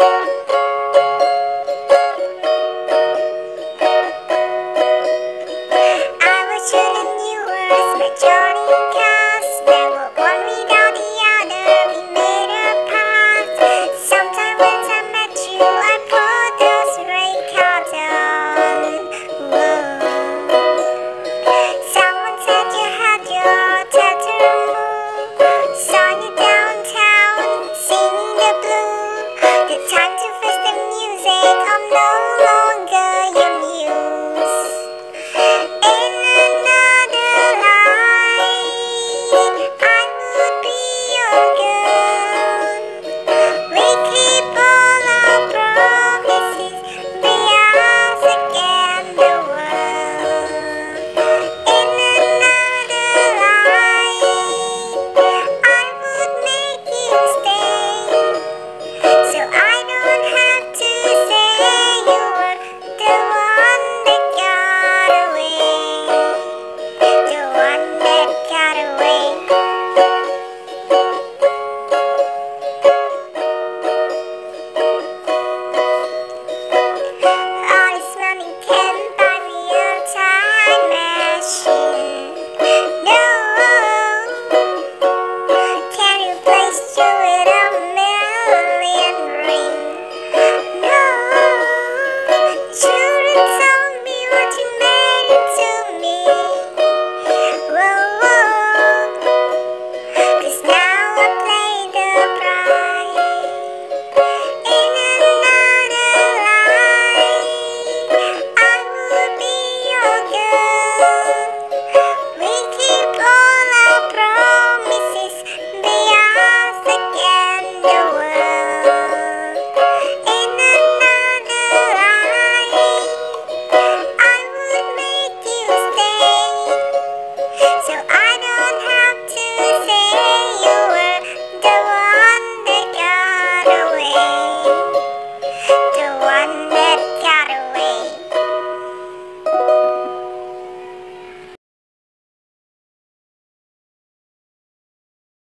away. I be